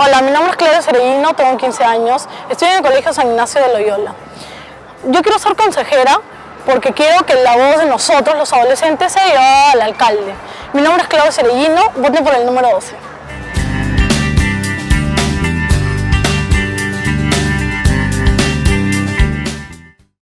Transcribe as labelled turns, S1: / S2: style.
S1: Hola, mi nombre es Claudia Cerellino, tengo 15 años, estoy en el Colegio San Ignacio de Loyola. Yo quiero ser consejera porque quiero que la voz de nosotros, los adolescentes, sea llevada al alcalde. Mi nombre es Claudia Cerellino, voten por el número 12.